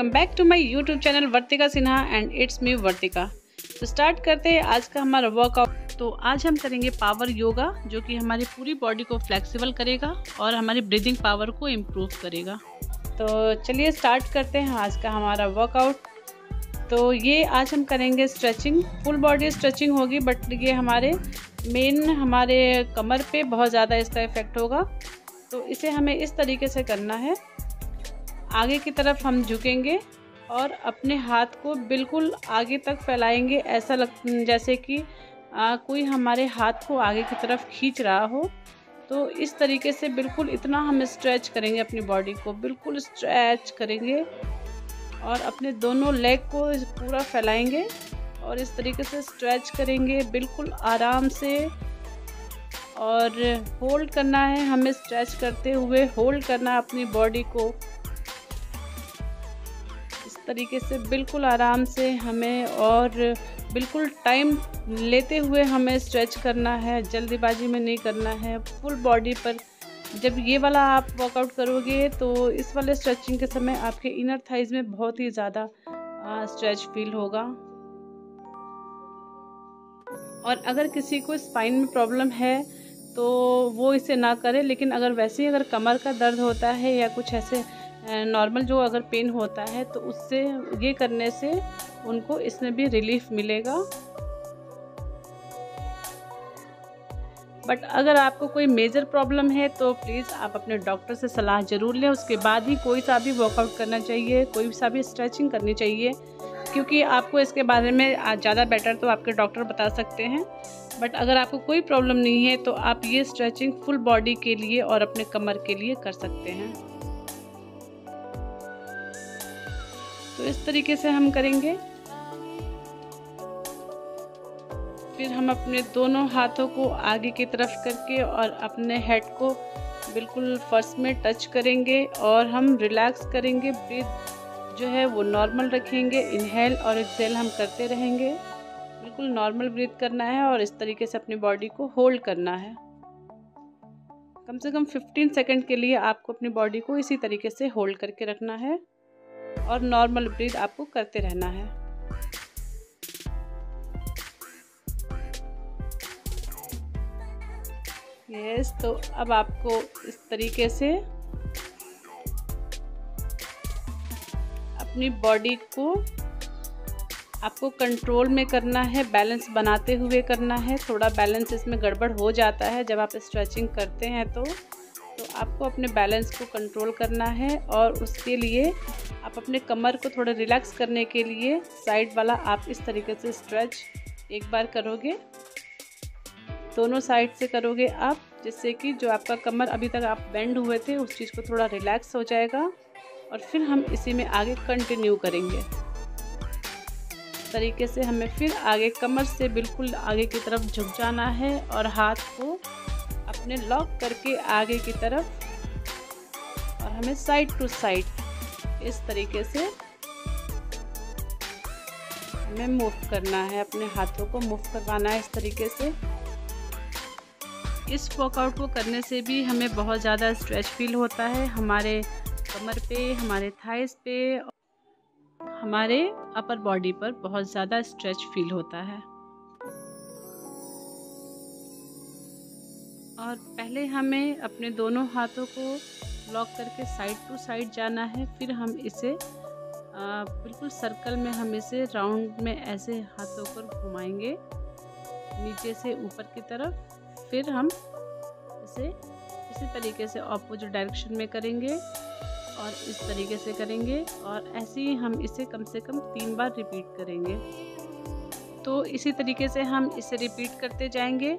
Welcome back to my YouTube channel Vartika Sinha and it's me Vartika तो start करते हैं आज का हमारा वर्कआउट तो आज हम करेंगे पावर योगा जो कि हमारी पूरी बॉडी को फ्लेक्सिबल करेगा और हमारी ब्रीदिंग पावर को इम्प्रूव करेगा. तो चलिए स्टार्ट करते हैं आज का हमारा वर्कआउट तो ये आज हम करेंगे स्ट्रेचिंग फुल बॉडी स्ट्रेचिंग होगी बट ये हमारे मेन हमारे कमर पे बहुत ज़्यादा इसका इफ़ेक्ट होगा. तो इसे हमें इस तरीके से करना है. आगे की तरफ़ हम झुकेंगे और अपने हाथ को बिल्कुल आगे तक फैलाएँगे ऐसा लग जैसे कि आ, कोई हमारे हाथ को आगे की तरफ़ खींच रहा हो। तो इस तरीके से बिल्कुल इतना हम स्ट्रेच करेंगे अपनी बॉडी को बिल्कुल स्ट्रेच करेंगे और अपने दोनों लेग को पूरा फैलाएँगे और इस तरीके से स्ट्रेच करेंगे बिल्कुल आराम से। और होल्ड करना है हमें स्ट्रेच करते हुए होल्ड करना अपनी बॉडी को। तरीके से बिल्कुल आराम से हमें और बिल्कुल टाइम लेते हुए हमें स्ट्रेच करना है, जल्दीबाजी में नहीं करना है फुल बॉडी पर जब ये वाला आप वर्कआउट करोगे तो इस वाले स्ट्रेचिंग के समय आपके इनर थाइज में बहुत ही ज़्यादा स्ट्रेच फील होगा। और अगर किसी को स्पाइन में प्रॉब्लम है तो वो इसे ना करे, लेकिन अगर वैसे ही अगर कमर का दर्द होता है या कुछ ऐसे नॉर्मल जो अगर पेन होता है तो उससे, ये करने से उनको इसमें भी रिलीफ मिलेगा। बट अगर आपको कोई मेजर प्रॉब्लम है तो प्लीज़ आप अपने डॉक्टर से सलाह ज़रूर लें। उसके बाद ही कोई सा भी वर्कआउट करना चाहिए, कोई सा भी स्ट्रेचिंग करनी चाहिए, क्योंकि आपको इसके बारे में ज़्यादा बेटर तो आपके डॉक्टर बता सकते हैं। बट अगर आपको कोई प्रॉब्लम नहीं है तो आप ये स्ट्रेचिंग फुल बॉडी के लिए और अपने कमर के लिए कर सकते हैं। तो इस तरीके से हम करेंगे। फिर हम अपने दोनों हाथों को आगे की तरफ़ करके और अपने हेड को बिल्कुल फ़र्स्ट में टच करेंगे और हम रिलैक्स करेंगे। ब्रीथ जो है वो नॉर्मल रखेंगे। इनहेल और एक्सेल हम करते रहेंगे। बिल्कुल नॉर्मल ब्रीथ करना है और इस तरीके से अपनी बॉडी को होल्ड करना है। कम से कम 15 सेकंड के लिए आपको अपनी बॉडी को इसी तरीके से होल्ड करके रखना है। और नॉर्मल ब्रीथ आपको करते रहना है। यस तो अब आपको इस तरीके से अपनी बॉडी को आपको कंट्रोल में करना है बैलेंस बनाते हुए करना है। थोड़ा बैलेंस इसमें गड़बड़ हो जाता है जब आप स्ट्रेचिंग करते हैं तो। आपको अपने बैलेंस को कंट्रोल करना है और उसके लिए आप अपने कमर को थोड़ा रिलैक्स करने के लिए साइड वाला आप इस तरीके से स्ट्रेच एक बार करोगे। दोनों साइड से करोगे आप, जिससे कि जो आपका कमर अभी तक आप बेंड हुए थे, उस चीज़ को थोड़ा रिलैक्स हो जाएगा और फिर हम इसी में आगे कंटिन्यू करेंगे। तरीके से हमें फिर आगे कमर से बिल्कुल आगे की तरफ़ झुक जाना है और हाथ को अपने लॉक करके आगे की तरफ़ और हमें साइड टू साइड इस तरीके से हमें मूव करना है, अपने हाथों को मूव करवाना है इस तरीके से। इस वर्कआउट को करने से भी हमें बहुत ज़्यादा स्ट्रेच फील होता है, हमारे कमर पे, हमारे थाइस पे हमारे अपर बॉडी पर बहुत ज़्यादा स्ट्रेच फील होता है। और पहले हमें अपने दोनों हाथों को लॉक करके साइड टू साइड जाना है, फिर हम इसे बिल्कुल सर्कल में हम इसे राउंड में ऐसे हाथों पर घुमाएँगे। नीचे से ऊपर की तरफ़, फिर हम इसे इसी तरीके से ऑपोजिट डायरेक्शन में करेंगे और इस तरीके से करेंगे और ऐसे ही हम इसे कम से कम तीन बार रिपीट करेंगे। तो इसी तरीके से हम इसे रिपीट करते जाएँगे।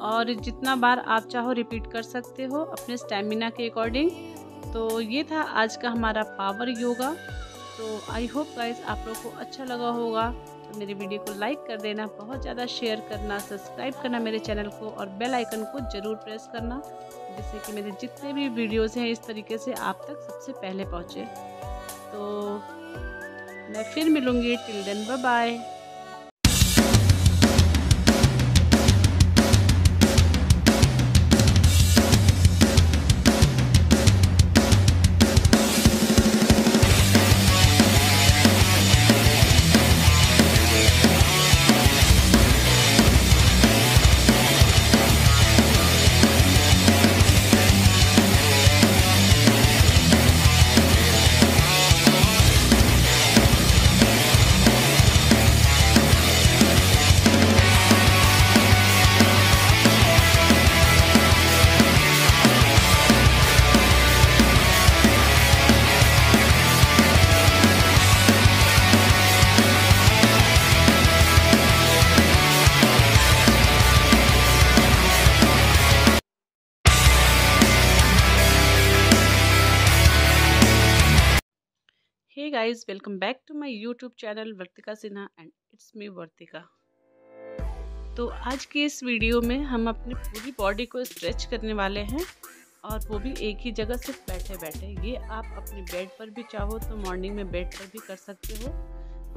और जितना बार आप चाहो रिपीट कर सकते हो अपने स्टेमिना के अकॉर्डिंग तो ये था आज का हमारा पावर योगा तो आई होप गाइज़ आप लोग को अच्छा लगा होगा। तो मेरे वीडियो को लाइक कर देना, बहुत ज़्यादा शेयर करना सब्सक्राइब करना मेरे चैनल को और बेल आइकन को ज़रूर प्रेस करना, जिससे कि मेरे जितने भी वीडियोस हैं इस तरीके से आप तक सबसे पहले पहुँचे। तो मैं फिर मिलूँगी till then bye hey guys welcome back to my YouTube channel Vartika Sinha and it's me Vartika तो आज की इस वीडियो में हम अपनी पूरी बॉडी को स्ट्रेच करने वाले हैं और वो भी एक ही जगह सिर्फ़ बैठे बैठे। ये आप अपने बेड पर भी चाहो तो मॉर्निंग में बेड पर भी कर सकते हो।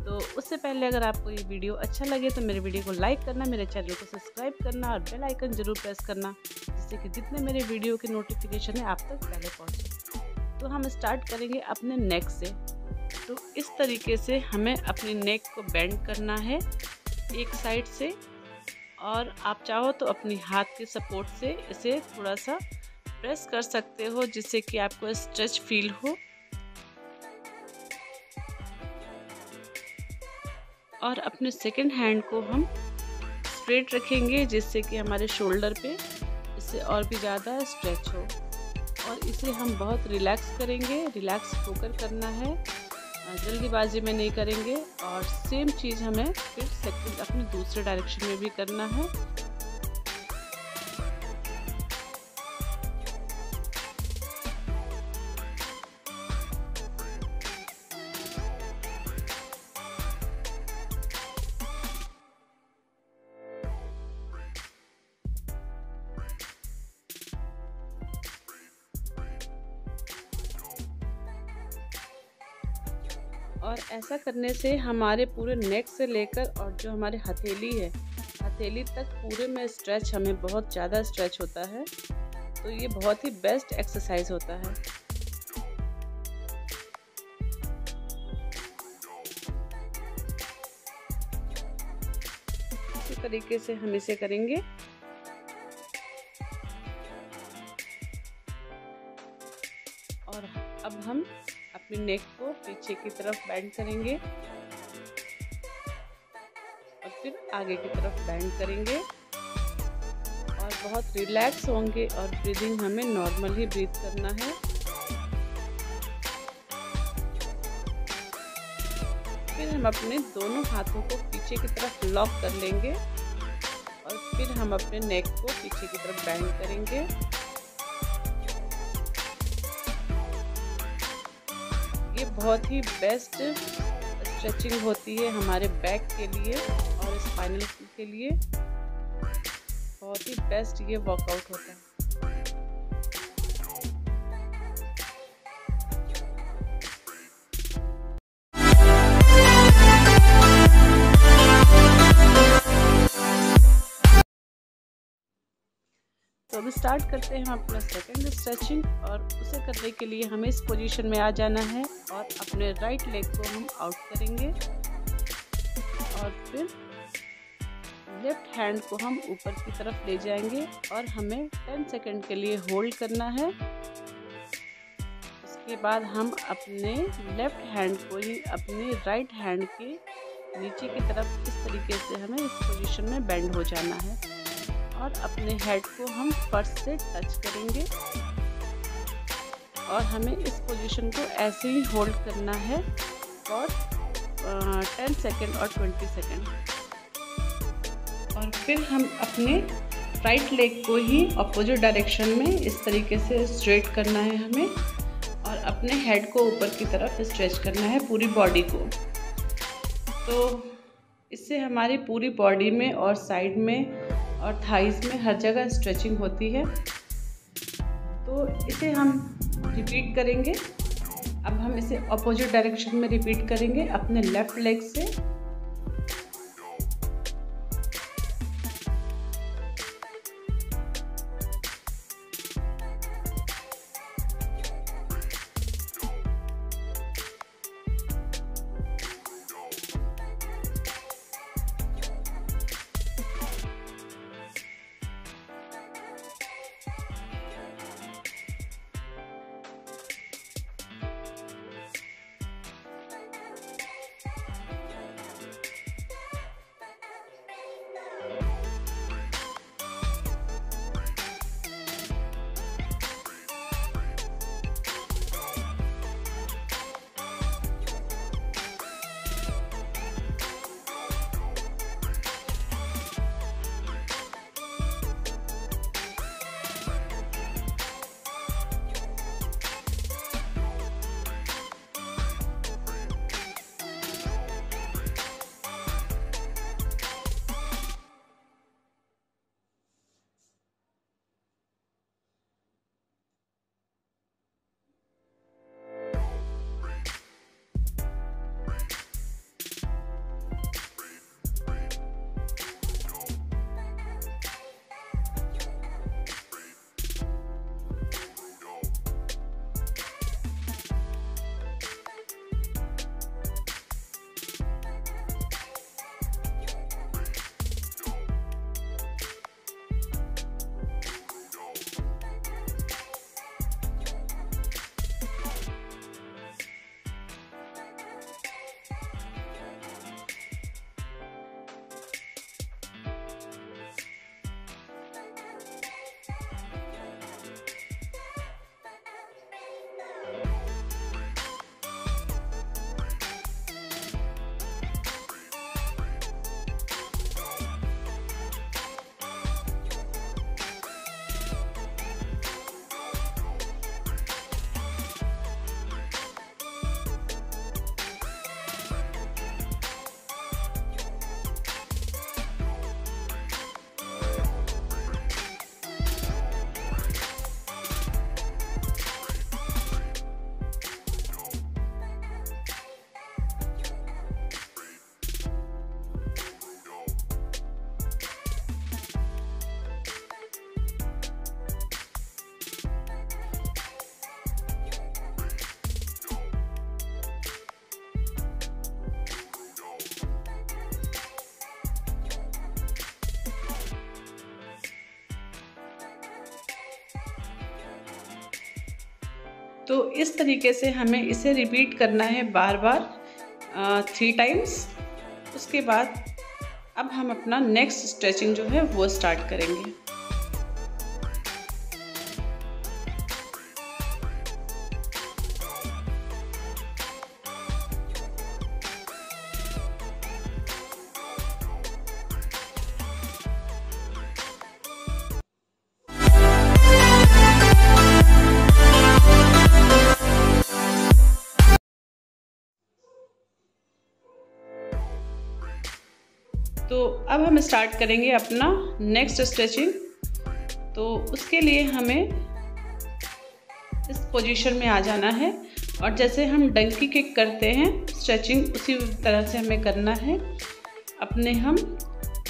तो उससे पहले अगर आपको ये वीडियो अच्छा लगे तो मेरे वीडियो को लाइक करना, मेरे चैनल को सब्सक्राइब करना और बेल आइकन ज़रूर प्रेस करना, जिससे कि जितने मेरे वीडियो के नोटिफिकेशन है आप तक पहले पहुँचे। तो हम स्टार्ट करेंगे अपने नेक से। तो इस तरीके से हमें अपने नेक को बेंड करना है, एक साइड से। और आप चाहो तो अपनी हाथ के सपोर्ट से इसे थोड़ा सा प्रेस कर सकते हो, जिससे कि आपको स्ट्रेच फील हो। और अपने सेकंड हैंड को हम स्ट्रेट रखेंगे, जिससे कि हमारे शोल्डर पे इससे और भी ज़्यादा स्ट्रेच हो। और इसे हम बहुत रिलैक्स करेंगे रिलैक्स होकर करना है। जल्दीबाजी में नहीं करेंगे और सेम चीज़ हमें फिर सेकंड अपने दूसरे डायरेक्शन में भी करना है। ऐसा करने से हमारे पूरे नेक से लेकर और जो हमारे हथेली है, हथेली तक पूरे में स्ट्रेच हमें बहुत ज़्यादा स्ट्रेच होता है। तो ये बहुत ही बेस्ट एक्सरसाइज होता है। इसी तरीके से हम इसे करेंगे। और अब हम अपनी नेक पीछे की तरफ़ बैंड करेंगे। और फिर आगे की तरफ़ बैंड करेंगे। और बहुत रिलैक्स होंगे और ब्रीदिंग हमें नॉर्मल ही ब्रीथ करना है। फिर हम अपने दोनों हाथों को पीछे की तरफ़ लॉक कर लेंगे। और फिर हम अपने नेक को पीछे की तरफ़ बैंड करेंगे। बहुत ही बेस्ट स्ट्रेचिंग होती है हमारे बैक के लिए और स्पाइनल के लिए। बहुत ही बेस्ट ये वर्कआउट होता है। अभी स्टार्ट करते हैं हम अपना सेकंड स्ट्रेचिंग और उसे करने के लिए हमें इस पोजीशन में आ जाना है और अपने राइट लेग को हम आउट करेंगे। और फिर लेफ़्ट हैंड को हम ऊपर की तरफ़ ले जाएँगे और हमें 10 सेकंड के लिए होल्ड करना है। उसके बाद हम अपने लेफ़्ट हैंड को ही अपने राइट हैंड के नीचे की तरफ़ इस तरीके से हमें इस पोजीशन में बेंड हो जाना है। और अपने हेड को हम फर्श से टच करेंगे। और हमें इस पोजीशन को ऐसे ही होल्ड करना है फॉर टेन सेकेंड और ट्वेंटी सेकेंड और फिर हम अपने राइट लेग को ही अपोजिट डायरेक्शन में इस तरीके से स्ट्रेट करना है हमें और अपने हेड को ऊपर की तरफ़ स्ट्रेच करना है पूरी बॉडी को। तो इससे हमारी पूरी बॉडी में और साइड में और थाइस में हर जगह स्ट्रेचिंग होती है। तो इसे हम रिपीट करेंगे। अब हम इसे अपोजिट डायरेक्शन में रिपीट करेंगे, अपने लेफ़्ट लेग से। तो इस तरीके से हमें इसे रिपीट करना है बार बार थ्री टाइम्स उसके बाद अब हम अपना नेक्स्ट स्ट्रेचिंग जो है वो स्टार्ट करेंगे। तो अब हम स्टार्ट करेंगे अपना नेक्स्ट स्ट्रेचिंग तो उसके लिए हमें इस पोजीशन में आ जाना है और जैसे हम डंकी किक करते हैं स्ट्रेचिंग उसी तरह से हमें करना है। अपने हम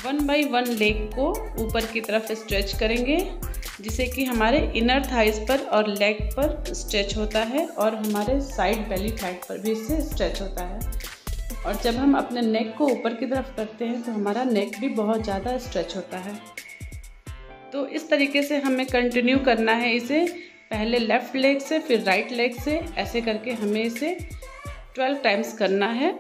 वन बाई वन लेग को ऊपर की तरफ़ स्ट्रेच करेंगे जिससे कि हमारे इनर थाइस पर और लेग पर स्ट्रेच होता है और हमारे साइड बेली फैट पर भी इससे स्ट्रेच होता है। और जब हम अपने नेक को ऊपर की तरफ़ करते हैं तो हमारा नेक भी बहुत ज़्यादा स्ट्रेच होता है। तो इस तरीके से हमें कंटिन्यू करना है इसे। पहले लेफ़्ट लेग से, फिर राइट लेग से, ऐसे करके हमें इसे ट्वेल्व टाइम्स करना है।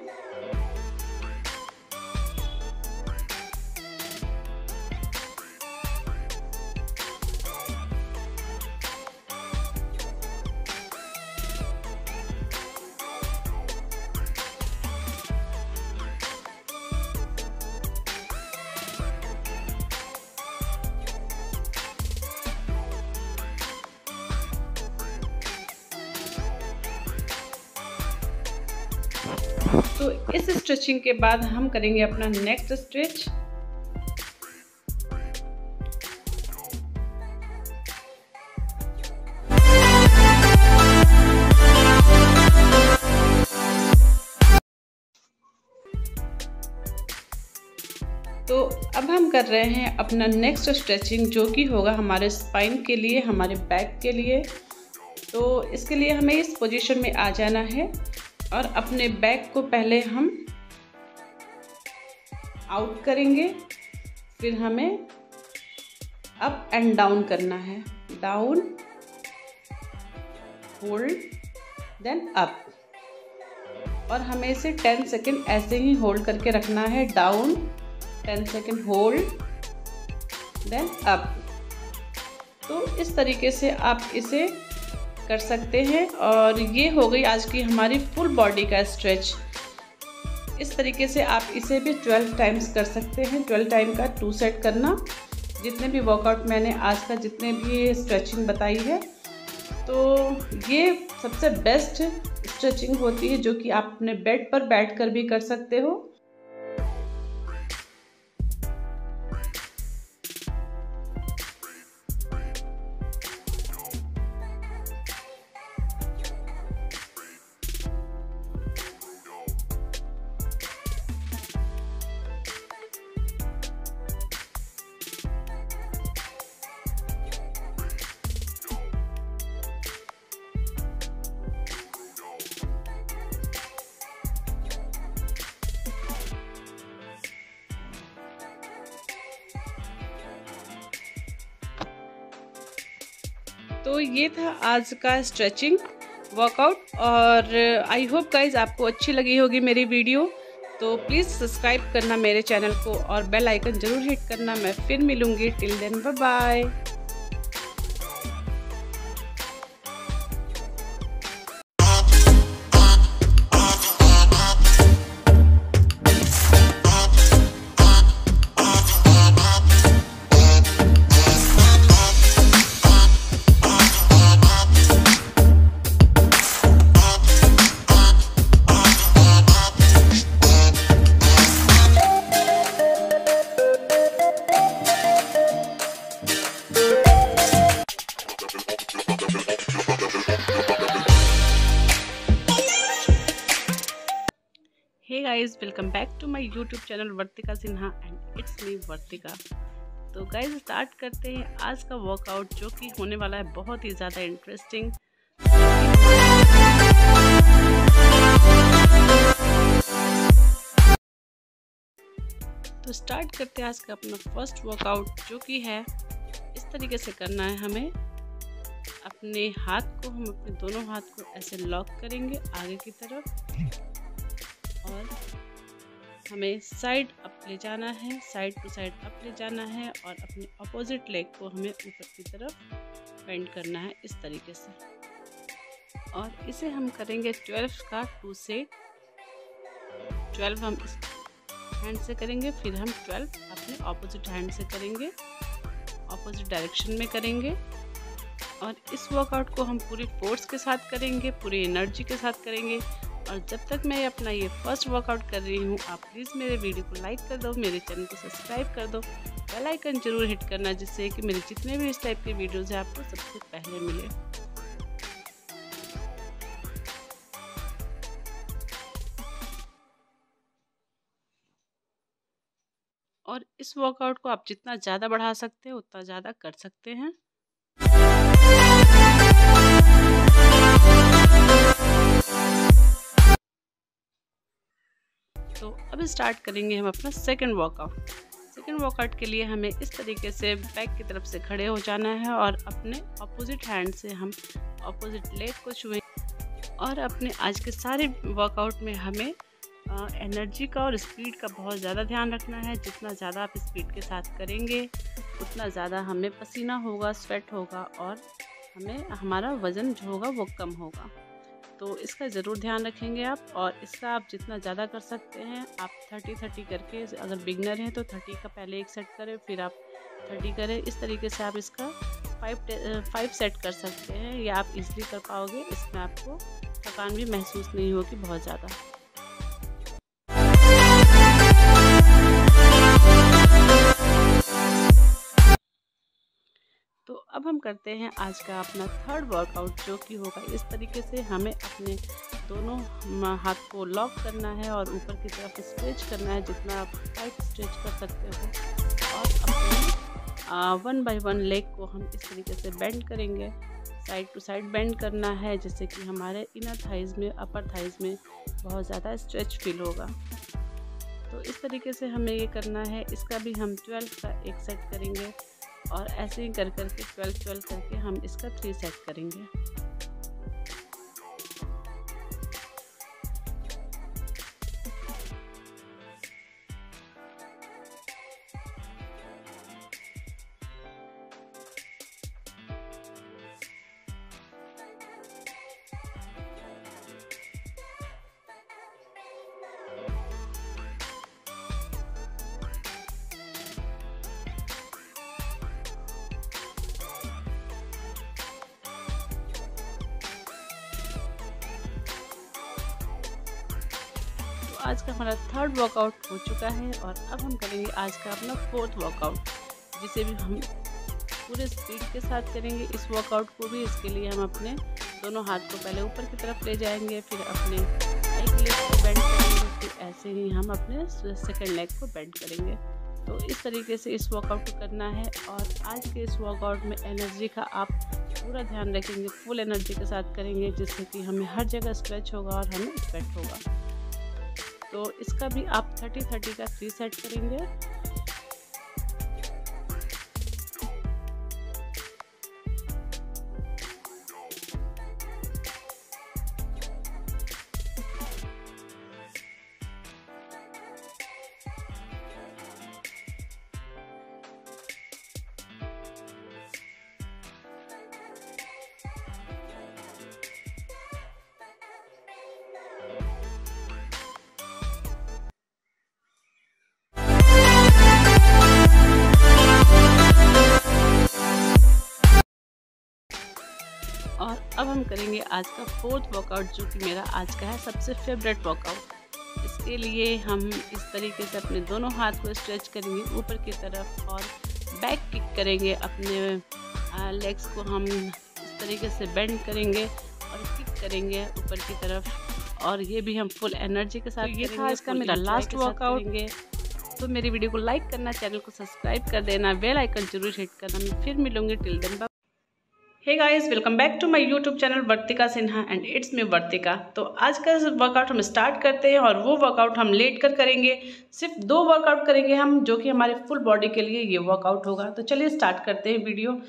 इस स्ट्रेचिंग के बाद हम करेंगे अपना नेक्स्ट स्ट्रेच तो अब हम कर रहे हैं अपना नेक्स्ट स्ट्रेचिंग जो कि होगा हमारे स्पाइन के लिए, हमारे बैक के लिए. तो इसके लिए हमें इस पोजीशन में आ जाना है और अपने बैक को पहले हम आउट करेंगे, फिर हमें अप एंड डाउन करना है। डाउन होल्ड देन अप और हमें इसे 10 सेकेंड ऐसे ही होल्ड करके रखना है। Down 10 second hold then up तो इस तरीके से आप इसे कर सकते हैं। और ये हो गई आज की हमारी फुल बॉडी का स्ट्रेच इस तरीके से आप इसे भी 12 टाइम्स कर सकते हैं। 12 टाइम का टू सेट करना। जितने भी वर्कआउट मैंने आज का जितने भी स्ट्रेचिंग बताई है। तो ये सबसे बेस्ट स्ट्रेचिंग होती है जो कि आप अपने बेड पर बैठ कर भी कर सकते हो। आज का स्ट्रेचिंग वर्कआउट और आई होप गाइज़ आपको अच्छी लगी होगी मेरी वीडियो तो प्लीज़ सब्सक्राइब करना मेरे चैनल को और बेल आइकन ज़रूर हिट करना. मैं फिर मिलूँगी. Till then bye guys welcome back to my YouTube channel Vartika Sinha and it's me Vartika तो गाइस स्टार्ट करते हैं आज का वर्कआउट जो कि होने वाला है बहुत ही ज़्यादा इंटरेस्टिंग तो स्टार्ट करते हैं आज का अपना फ़र्स्ट वर्कआउट जो कि है, इस तरीके से करना है हमें। अपने हाथ को, हम अपने दोनों हाथ को ऐसे लॉक करेंगे आगे की तरफ़। और हमें साइड अप ले जाना है साइड टू साइड अप ले जाना है और अपने अपोजिट लेग को हमें ऊपर की तरफ़ बेंड करना है इस तरीके से। और इसे हम करेंगे ट्वेल्व का टू से ट्वेल्व हम इस हैंड से करेंगे, फिर हम ट्वेल्व अपने ऑपोजिट हैंड से करेंगे ऑपोजिट डायरेक्शन में करेंगे और इस वर्कआउट को हम पूरी फोर्स के साथ करेंगे, पूरी एनर्जी के साथ करेंगे। और जब तक मैं अपना ये फ़र्स्ट वर्कआउट कर रही हूँ, आप प्लीज़ मेरे वीडियो को लाइक कर दो, मेरे चैनल को सब्सक्राइब कर दो। बेल आइकन ज़रूर हिट करना, जिससे कि मेरे जितने भी इस टाइप के वीडियोज़ हैं, आपको सबसे पहले मिले। और इस वर्कआउट को आप जितना ज़्यादा बढ़ा सकते हैं, उतना ज़्यादा कर सकते हैं। तो अब स्टार्ट करेंगे हम अपना सेकेंड वर्कआउट सेकेंड वर्कआउट के लिए हमें इस तरीके से बैक की तरफ़ से खड़े हो जाना है और अपने अपोजिट हैंड से हम अपोजिट लेग को छुए और अपने आज के सारे वर्कआउट में हमें एनर्जी का और स्पीड का बहुत ज़्यादा ध्यान रखना है। जितना ज़्यादा आप स्पीड के साथ करेंगे, उतना ज़्यादा हमें पसीना होगा स्वेट होगा और हमें, हमारा वज़न जो होगा वो कम होगा। तो इसका ज़रूर ध्यान रखेंगे आप और इसका आप जितना ज़्यादा कर सकते हैं, आप थर्टी थर्टी करके अगर बिगनर हैं तो थर्टी का पहले एक सेट करें, फिर आप थर्टी करें। इस तरीके से आप इसका फाइव फाइव सेट कर सकते हैं या आप इजली कर पाओगे, इसमें आपको थकान भी महसूस नहीं होगी बहुत ज़्यादा। अब हम करते हैं आज का अपना थर्ड वर्कआउट जो कि होगा इस तरीके से हमें अपने दोनों हाथ को लॉक करना है और ऊपर की तरफ़ स्ट्रेच करना है जितना आप टाइट स्ट्रेच कर सकते हो। और अपने वन बाय वन लेग को हम इस तरीके से बेंड करेंगे। साइड टू साइड बेंड करना है, जिससे कि हमारे इनर थाइज़ में अपर थाइज़ में बहुत ज़्यादा स्ट्रेच फील होगा। तो इस तरीके से हमें ये करना है। इसका भी हम ट्वेल्व का एक सेट करेंगे। और ऐसे ही कर करके ट्वेल्व ट्वेल्व करके हम इसका थ्री सेट करेंगे। चुका है और अब हम करेंगे आज का अपना फोर्थ वर्कआउट जिसे भी हम पूरे स्पीड के साथ करेंगे। इस वर्कआउट को भी इसके लिए हम अपने दोनों हाथ को पहले ऊपर की तरफ़ ले जाएँगे, फिर अपने एक लेग को बेंड करेंगे, फिर ऐसे ही हम अपने सेकेंड लेग को बेंड करेंगे। तो इस तरीके से इस वर्कआउट को करना है और आज के इस वर्कआउट में एनर्जी का आप पूरा ध्यान रखेंगे फुल एनर्जी के साथ करेंगे, जिससे कि हमें हर जगह स्ट्रेच होगा और हमें स्वेट होगा। तो इसका भी आप थर्टी थर्टी का थ्री सेट करेंगे। आज का फोर्थ वर्कआउट जो कि मेरा आज का है सबसे फेवरेट वर्कआउट इसके लिए हम इस तरीके से अपने दोनों हाथ को स्ट्रेच करेंगे ऊपर की तरफ़ और बैक किक करेंगे। अपने लेग्स को हम इस तरीके से बेंड करेंगे और किक करेंगे ऊपर की तरफ़। और ये भी हम फुल एनर्जी के साथ तो ये था आज का मेरा लास्ट वर्कआउट तो मेरी वीडियो को लाइक करना चैनल को सब्सक्राइब कर देना बेल आइकन ज़रूर हिट करना। मैं फिर मिलूँगी till then hey guys welcome back to my YouTube channel Vartika Sinha and it's me Vartika तो आज का वर्कआउट हम स्टार्ट करते हैं और वो वर्कआउट हम लेट कर करेंगे। सिर्फ़ दो वर्कआउट करेंगे हम, जो कि हमारे फुल बॉडी के लिए ये वर्कआउट होगा। तो चलिए स्टार्ट करते हैं video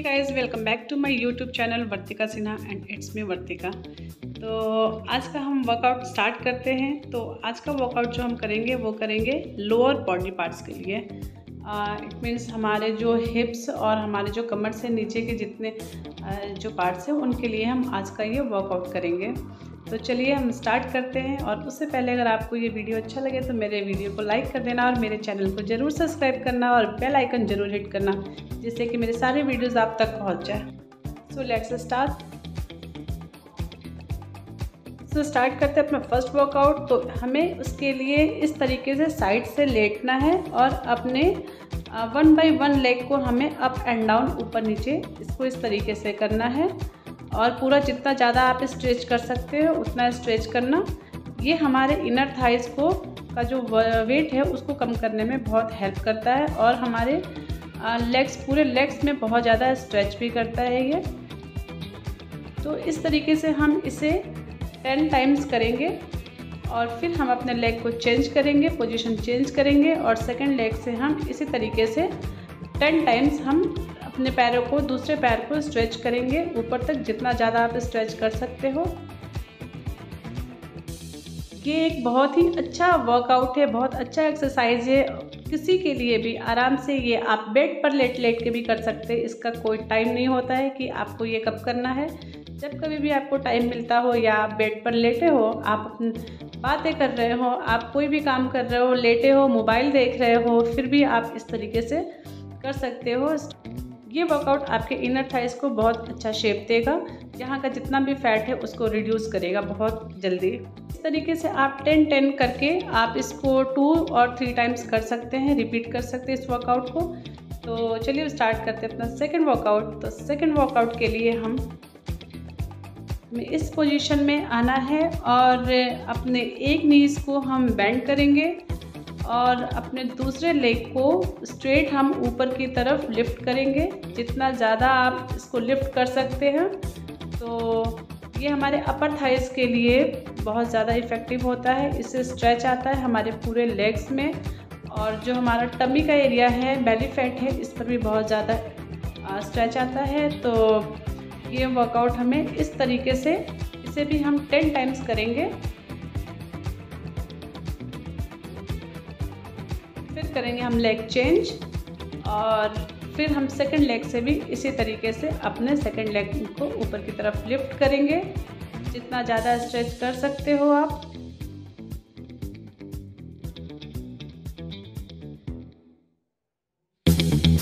hey guys welcome back to my YouTube channel Vartika Sinha and it's me Vartika तो आज का हम वर्कआउट स्टार्ट करते हैं। तो आज का वर्कआउट जो हम करेंगे, वो करेंगे लोअर बॉडी पार्ट्स के लिए। इट मीन्स हमारे जो हिप्स और हमारे जो कमर से नीचे के जितने uh, जो पार्ट्स हैं उनके लिए हम आज का ये वर्कआउट करेंगे। तो चलिए हम स्टार्ट करते हैं और उससे पहले अगर आपको ये वीडियो अच्छा लगे तो मेरे वीडियो को लाइक कर देना और मेरे चैनल को ज़रूर सब्सक्राइब करना और बेल आइकन ज़रूर हिट करना जिससे कि मेरे सारे वीडियोज़ आप तक पहुँच जाए। So let's start so start करते हैं अपना फ़र्स्ट वर्कआउट तो हमें उसके लिए इस तरीके से साइड से लेटना है और अपने वन बाई वन लेग को हमें अप एंड डाउन ऊपर नीचे, इसको इस तरीके से करना है। और पूरा जितना ज़्यादा आप स्ट्रेच कर सकते हो, उतना स्ट्रेच करना। ये हमारे इनर थाइस को, का जो वेट है, उसको कम करने में बहुत हेल्प करता है। और हमारे लेग्स पूरे लेग्स में बहुत ज़्यादा स्ट्रेच भी करता है ये। तो इस तरीके से हम इसे टेन टाइम्स करेंगे। और फिर हम अपने लेग को चेंज करेंगे पोजीशन चेंज करेंगे और सेकंड लेग से हम इसी तरीके से टेन टाइम्स हम अपने पैरों को, दूसरे पैर को स्ट्रेच करेंगे। ऊपर तक जितना ज़्यादा आप स्ट्रेच कर सकते हो। ये एक बहुत ही अच्छा वर्कआउट है, बहुत अच्छा एक्सरसाइज है। किसी के लिए भी आराम से ये आप बेड पर लेट लेट के भी कर सकते हैं। इसका कोई टाइम नहीं होता है कि आपको ये कब करना है। जब कभी भी आपको टाइम मिलता हो या आप बेड पर लेटे हो, आप बातें कर रहे हो, आप कोई भी काम कर रहे हो, लेटे हो मोबाइल देख रहे हो, फिर भी आप इस तरीके से कर सकते हो। ये वर्कआउट आपके इनर थाइस को बहुत अच्छा शेप देगा। यहाँ का जितना भी फैट है, उसको रिड्यूस करेगा बहुत जल्दी। इस तरीके से आप टेन टेन करके आप इसको टू और थ्री टाइम्स कर सकते हैं रिपीट कर सकते हैं इस वर्कआउट को। तो चलिए स्टार्ट करते हैं अपना सेकेंड वर्कआउट तो सेकेंड वर्कआउट के लिए हम हमें इस पोजीशन में आना है और अपने एक नीज को हम बेंड करेंगे और अपने दूसरे लेग को स्ट्रेट हम ऊपर की तरफ़ लिफ्ट करेंगे। जितना ज़्यादा आप इसको लिफ्ट कर सकते हैं तो ये हमारे अपर थाइस के लिए बहुत ज़्यादा इफ़ेक्टिव होता है। इससे स्ट्रेच आता है हमारे पूरे लेग्स में और जो हमारा टमी का एरिया है बेली फैट है, इस पर भी बहुत ज़्यादा स्ट्रेच आता है। तो ये वर्कआउट हमें इस तरीके से, इसे भी हम टेन टाइम्स करेंगे। फिर करेंगे हम लेग चेंज और फिर हम सेकंड लेग से भी इसी तरीके से अपने सेकंड लेग को ऊपर की तरफ़ लिफ्ट करेंगे। जितना ज़्यादा स्ट्रेच कर सकते हो आप।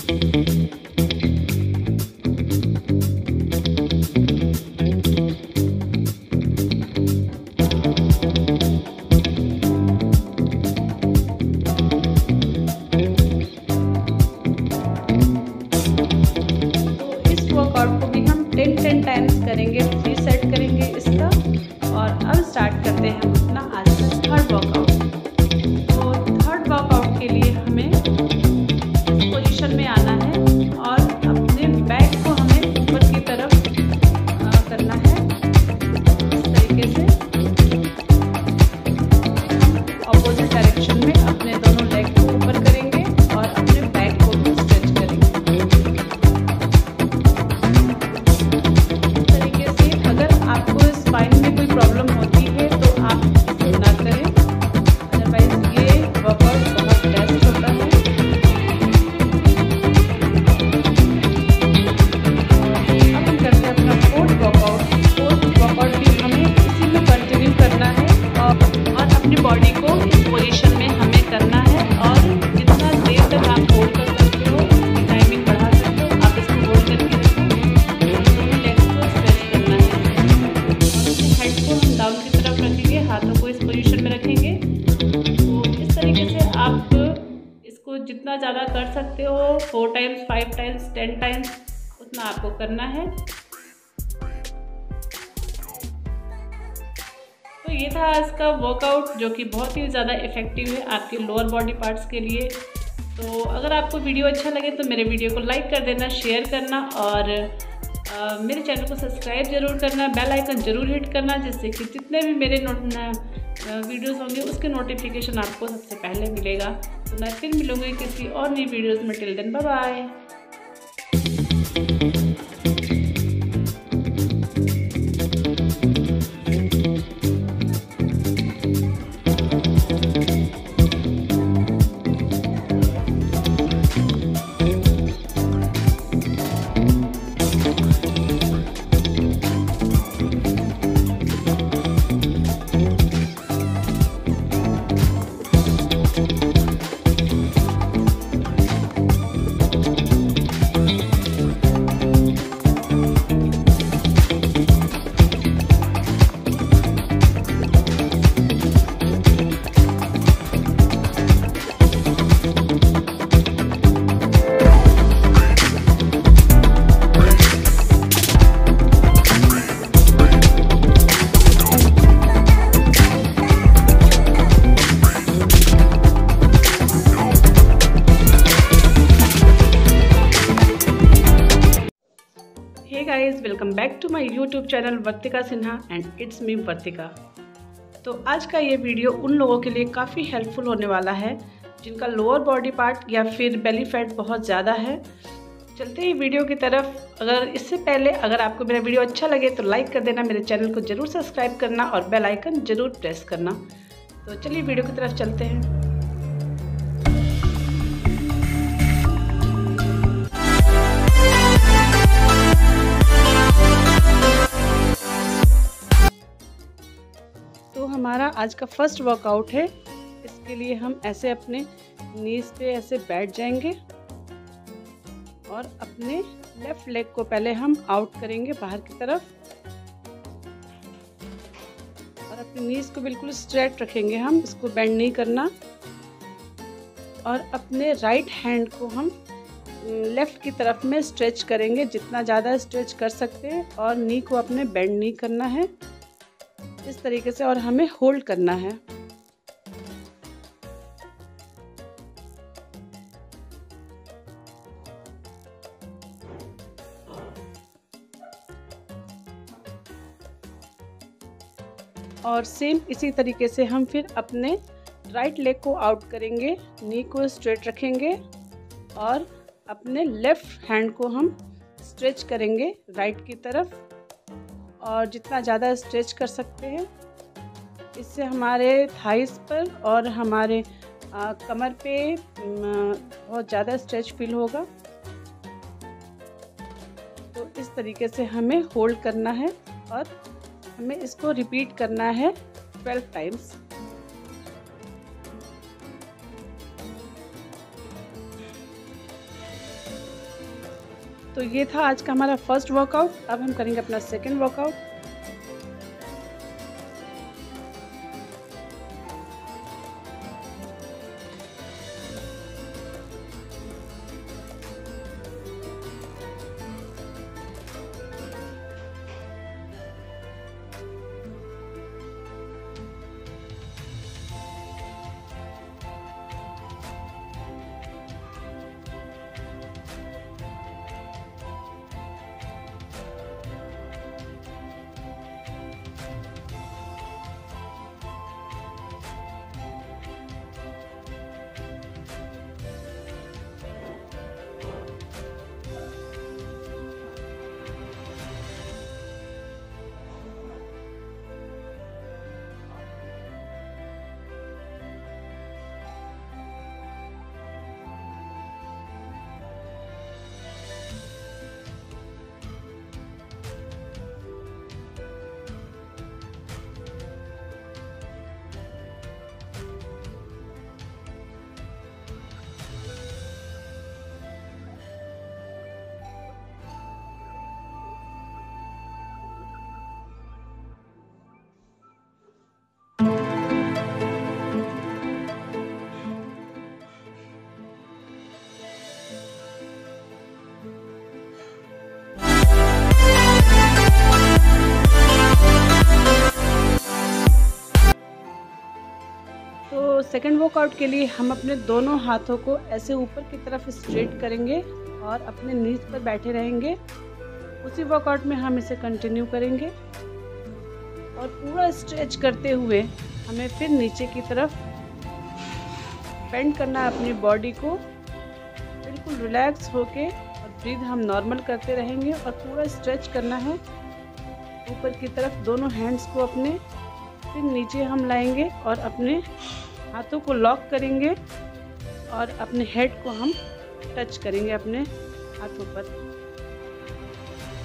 स्टार्ट जो कि बहुत ही ज़्यादा इफ़ेक्टिव है आपके लोअर बॉडी पार्ट्स के लिए। तो अगर आपको वीडियो अच्छा लगे तो मेरे वीडियो को लाइक कर देना शेयर करना और आ, मेरे चैनल को सब्सक्राइब ज़रूर करना बेल आइकन ज़रूर हिट करना जिससे कि जितने भी मेरे वीडियोस होंगे उसके नोटिफिकेशन आपको सबसे पहले मिलेगा। तो मैं फिर मिलूँगी किसी और नई वीडियोस में। Till then bye bye YouTube channel Vartika Sinha and it's me Vartika तो आज का ये वीडियो उन लोगों के लिए काफ़ी हेल्पफुल होने वाला है, जिनका लोअर बॉडी पार्ट या फिर बेली फैट बहुत ज़्यादा है। चलते ही वीडियो की तरफ़। अगर इससे पहले अगर आपको मेरा वीडियो अच्छा लगे तो लाइक कर देना, मेरे चैनल को ज़रूर सब्सक्राइब करना और बेल आइकन ज़रूर प्रेस करना। तो चलिए वीडियो की तरफ़ चलते हैं। हमारा आज का फ़र्स्ट वर्कआउट है। इसके लिए हम ऐसे अपने नीज पे ऐसे बैठ जाएँगे और अपने लेफ़्ट लेग को पहले हम आउट करेंगे बाहर की तरफ़। और अपनी नीज को बिल्कुल स्ट्रेट रखेंगे हम, इसको बेंड नहीं करना। और अपने राइट हैंड को हम लेफ़्ट की तरफ़ में स्ट्रेच करेंगे, जितना ज़्यादा स्ट्रेच कर सकते हैं और नी को अपने बेंड नहीं करना है। इस तरीके से और हमें होल्ड करना है। और सेम इसी तरीके से हम फिर अपने राइट लेग को आउट करेंगे नी को स्ट्रेट रखेंगे और अपने लेफ़्ट हैंड को हम स्ट्रेच करेंगे राइट की तरफ़। और जितना ज़्यादा स्ट्रेच कर सकते हैं इससे हमारे थाइस पर और हमारे आ, कमर पे बहुत ज़्यादा स्ट्रेच फील होगा। तो इस तरीके से हमें होल्ड करना है और हमें इसको रिपीट करना है ट्वेल्व टाइम्स तो ये था आज का हमारा फ़र्स्ट वर्कआउट अब हम करेंगे अपना सेकेंड वर्कआउट सेकेंड वर्कआउट के लिए हम अपने दोनों हाथों को ऐसे ऊपर की तरफ़ स्ट्रेट करेंगे और अपने नीज पर बैठे रहेंगे। उसी वर्कआउट में हम इसे कंटिन्यू करेंगे। और पूरा स्ट्रेच करते हुए हमें फिर नीचे की तरफ़ बेंड करना है अपनी बॉडी को। बिल्कुल रिलैक्स होके और ब्रीथ हम नॉर्मल करते रहेंगे और पूरा स्ट्रेच करना है। ऊपर की तरफ़ दोनों हैंड्स को अपने, फिर नीचे हम लाएँगे और अपने हाथों को लॉक करेंगे और अपने हेड को हम टच करेंगे अपने हाथों पर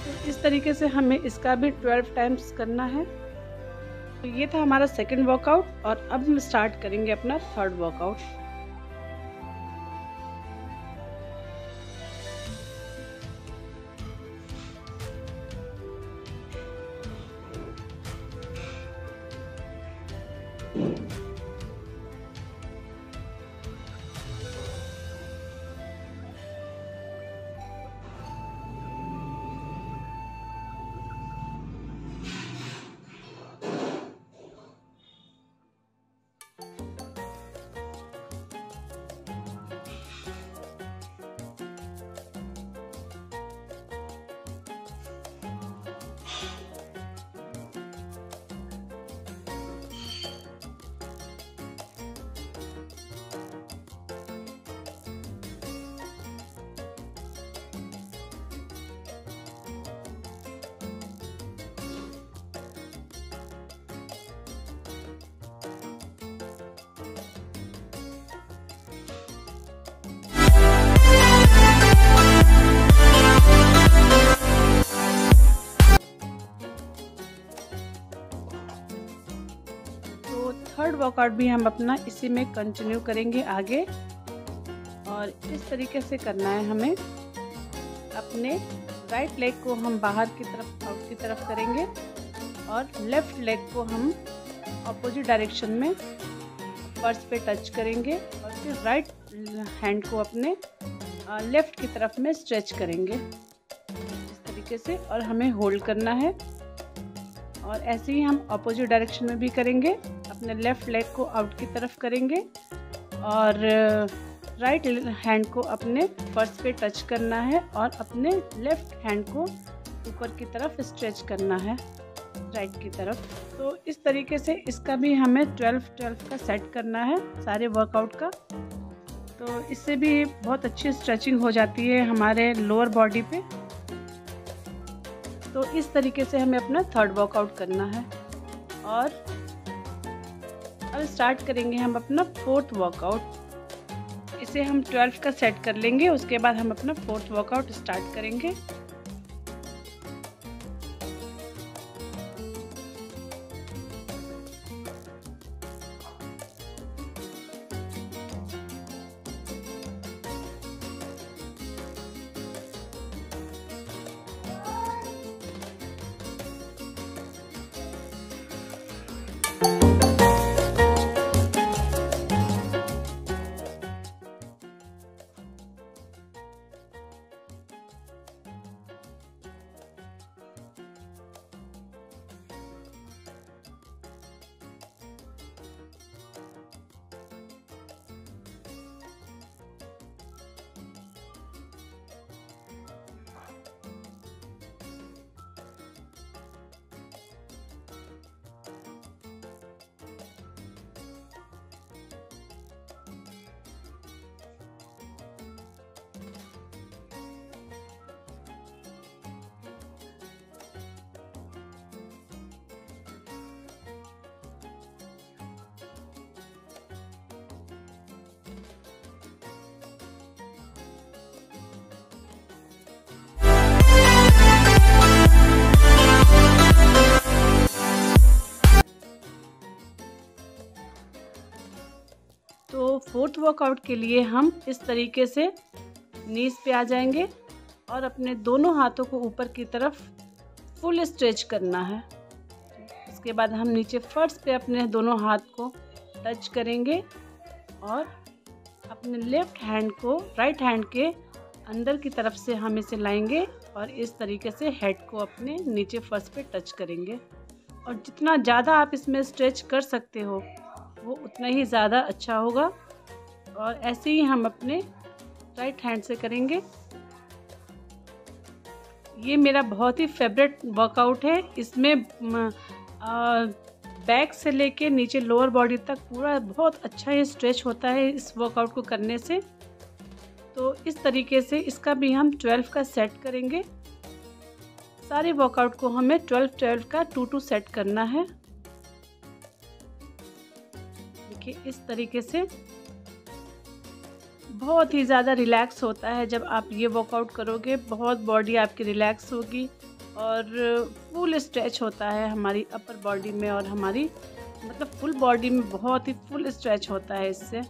तो इस तरीके से हमें इसका भी ट्वेल्व टाइम्स करना है तो ये था हमारा सेकंड वर्कआउट और अब हम स्टार्ट करेंगे अपना third workout Workout भी हम अपना इसी में कंटिन्यू करेंगे आगे। और इस तरीके से करना है हमें। अपने राइट लेग को हम बाहर की तरफ़ आउट की तरफ़ करेंगे और लेफ़्ट लेग को हम अपोजिट डायरेक्शन में फर्श पे टच करेंगे और फिर राइट हैंड को अपने लेफ़्ट की तरफ़ में स्ट्रेच करेंगे। इस तरीके से और हमें होल्ड करना है। और ऐसे ही हम अपोजिट डायरेक्शन में भी करेंगे। अपने लेफ़्ट लेग को आउट की तरफ़ करेंगे और राइट हैंड को अपने फर्श पे टच करना है और अपने लेफ़्ट हैंड को ऊपर की तरफ़ स्ट्रेच करना है राइट की तरफ़। तो इस तरीके से इसका भी हमें 12 12 का सेट करना है, सारे वर्कआउट का। तो इससे भी बहुत अच्छी स्ट्रेचिंग हो जाती है हमारे लोअर बॉडी पे। तो इस तरीके से हमें अपना थर्ड वर्कआउट करना है और अब स्टार्ट करेंगे हम अपना फोर्थ वर्कआउट इसे हम ट्वेल्थ का सेट कर लेंगे, उसके बाद हम अपना फोर्थ वर्कआउट स्टार्ट करेंगे. वर्कआउट के लिए हम इस तरीके से नीज पे आ जाएँगे और अपने दोनों हाथों को ऊपर की तरफ़ फुल स्ट्रेच करना है। उसके बाद हम नीचे फर्श पे अपने दोनों हाथ को टच करेंगे और अपने लेफ़्ट हैंड को राइट हैंड के अंदर की तरफ़ से हम इसे लाएँगे और इस तरीके से हेड को अपने नीचे फर्श पे टच करेंगे। और जितना ज़्यादा आप इसमें स्ट्रेच कर सकते हो, वो उतना ही ज़्यादा अच्छा होगा। और ऐसे ही हम अपने राइट हैंड से करेंगे। ये मेरा बहुत ही फेवरेट वर्कआउट है। इसमें बैक से लेके नीचे लोअर बॉडी तक पूरा बहुत अच्छा ये स्ट्रेच होता है इस वर्कआउट को करने से। तो इस तरीके से इसका भी हम 12 का सेट करेंगे। सारे वर्कआउट को हमें 12 12 का टू टू सेट करना है। देखिए, इस तरीके से बहुत ही ज़्यादा रिलैक्स होता है जब आप ये वर्कआउट करोगे। बहुत बॉडी आपकी रिलैक्स होगी और फुल स्ट्रेच होता है हमारी अपर बॉडी में और हमारी मतलब फुल बॉडी में बहुत ही फुल स्ट्रेच होता है इससे।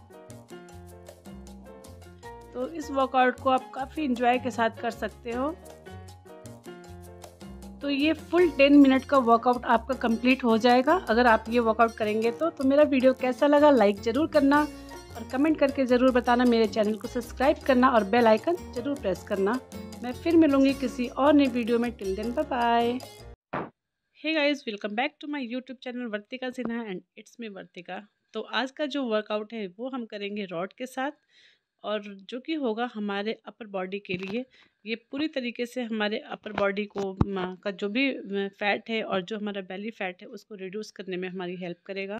तो इस वर्कआउट को आप काफ़ी इंजॉय के साथ कर सकते हो। तो ये फुल टेन मिनट का वर्कआउट आपका कंप्लीट हो जाएगा। अगर आप ये वर्कआउट करेंगे तो तो मेरा वीडियो कैसा लगा लाइक ज़रूर करना। और कमेंट करके ज़रूर बताना, मेरे चैनल को सब्सक्राइब करना और बेल आइकन ज़रूर प्रेस करना। मैं फिर मिलूँगी किसी और नई वीडियो में। Till then bye hey guys welcome back to my YouTube channel Vartika Sinha and it's me Vartika तो आज का जो वर्कआउट है, वो हम करेंगे रॉड के साथ, और जो कि होगा हमारे अपर बॉडी के लिए। ये पूरी तरीके से हमारे अपर बॉडी को का जो भी फ़ैट है और जो हमारा बेली फ़ैट है, उसको रिड्यूस करने में हमारी हेल्प करेगा।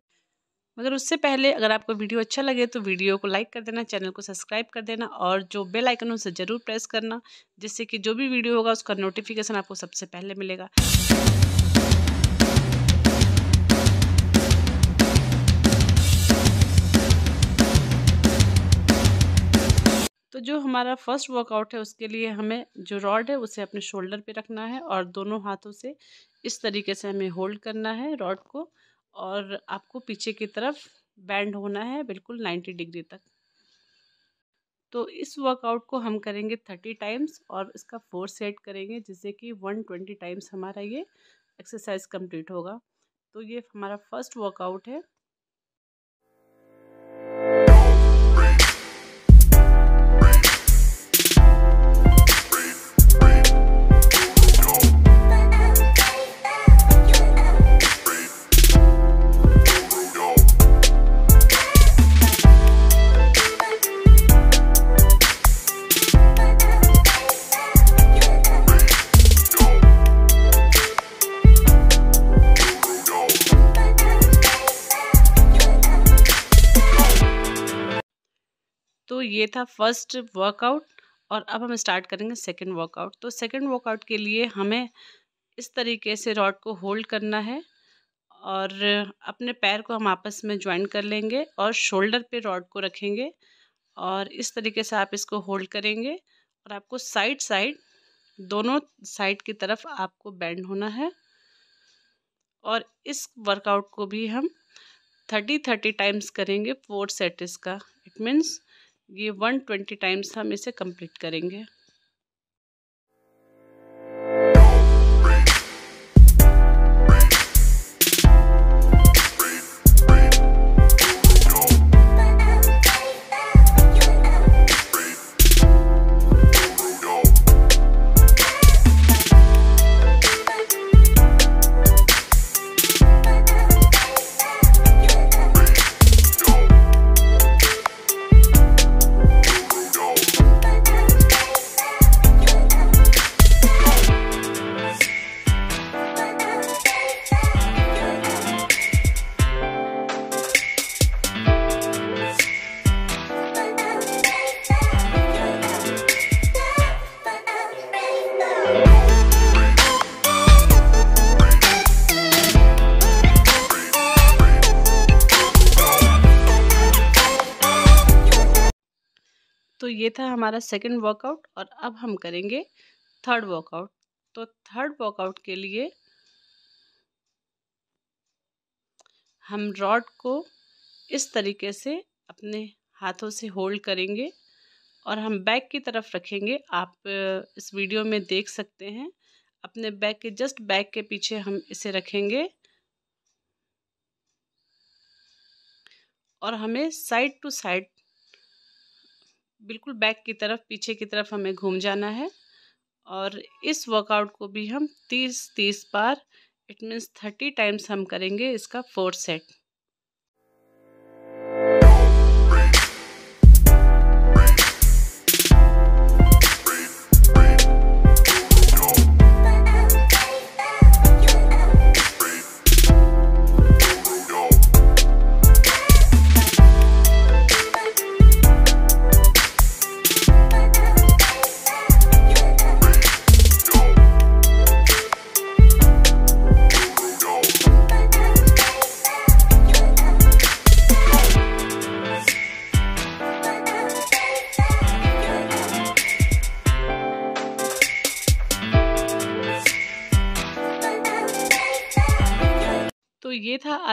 मगर उससे पहले अगर आपको वीडियो अच्छा लगे तो वीडियो को लाइक कर देना, चैनल को सब्सक्राइब कर देना और जो बेल आइकन उसे ज़रूर प्रेस करना, जिससे कि जो भी वीडियो होगा उसका नोटिफिकेशन आपको सबसे पहले मिलेगा। तो जो हमारा फ़र्स्ट वर्कआउट है उसके लिए हमें जो रॉड है उसे अपने शोल्डर पे रखना है और दोनों हाथों से इस तरीके से हमें होल्ड करना है रॉड को। और आपको पीछे की तरफ़ बैंड होना है बिल्कुल नाइन्टी डिग्री तक। तो इस वर्कआउट को हम करेंगे थर्टी टाइम्स और इसका फोर सेट करेंगे, जिससे कि वन ट्वेंटी टाइम्स हमारा ये एक्सरसाइज कंप्लीट होगा। तो ये हमारा फ़र्स्ट वर्कआउट है। तो ये था फ़र्स्ट वर्कआउट और अब हम स्टार्ट करेंगे सेकंड वर्कआउट। तो सेकंड वर्कआउट के लिए हमें इस तरीके से रॉड को होल्ड करना है और अपने पैर को हम आपस में ज्वाइन कर लेंगे और शोल्डर पे रॉड को रखेंगे और इस तरीके से आप इसको होल्ड करेंगे और आपको साइड साइड, दोनों साइड की तरफ़ आपको बैंड होना है और इस वर्कआउट को भी हम थर्टी थर्टी टाइम्स करेंगे फोर सेट इसका इट मीन्स ये वन ट्वेंटी टाइम्स हम इसे कंप्लीट करेंगे। हमारा सेकंड वर्कआउट और अब हम करेंगे थर्ड वर्कआउट तो थर्ड वर्कआउट के लिए हम रॉड को इस तरीके से अपने हाथों से होल्ड करेंगे और हम बैक की तरफ़ रखेंगे. आप इस वीडियो में देख सकते हैं। अपने बैक के जस्ट बैक के पीछे हम इसे रखेंगे और हमें साइड टू साइड बिल्कुल बैक की तरफ़, पीछे की तरफ़ हमें घूम जाना है। और इस वर्कआउट को भी हम तीस तीस बार इट मीन्स थर्टी टाइम्स हम करेंगे इसका फोर सेट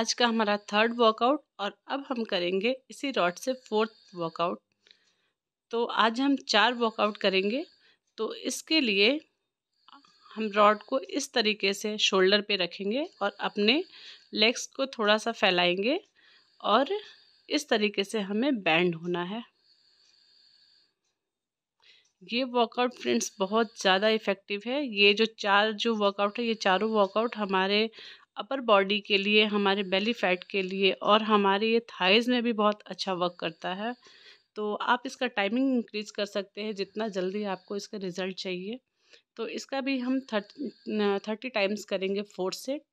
आज का हमारा थर्ड वर्कआउट और अब हम करेंगे इसी रॉड से फोर्थ वर्कआउट तो आज हम चार वर्कआउट करेंगे तो इसके लिए हम रॉड को इस तरीके से शोल्डर पे रखेंगे और अपने लेग्स को थोड़ा सा फैलाएँगे और इस तरीके से हमें बैंड होना है। ये वर्कआउट फ्रेंड्स बहुत ज़्यादा इफ़ेक्टिव है। ये जो चार, जो वर्कआउट है, ये चारों वर्कआउट हमारे अपर बॉडी के लिए, हमारे बेली फैट के लिए और हमारे ये थाइज़ में भी बहुत अच्छा वर्क करता है। तो आप इसका टाइमिंग इंक्रीज़ कर सकते हैं जितना जल्दी आपको इसका रिज़ल्ट चाहिए। तो इसका भी हम थर्ट थर्टी टाइम्स करेंगे फोर सेट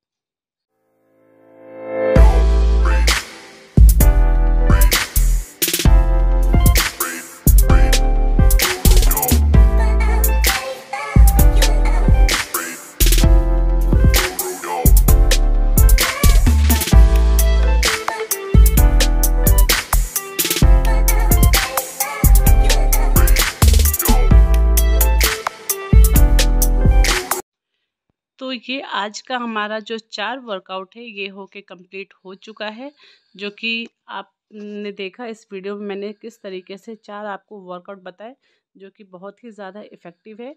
तो आज का हमारा जो चार वर्कआउट है, ये होके कंप्लीट हो चुका है, जो कि आपने देखा इस वीडियो में मैंने किस तरीके से चार आपको वर्कआउट बताए, जो कि बहुत ही ज़्यादा इफ़ेक्टिव है।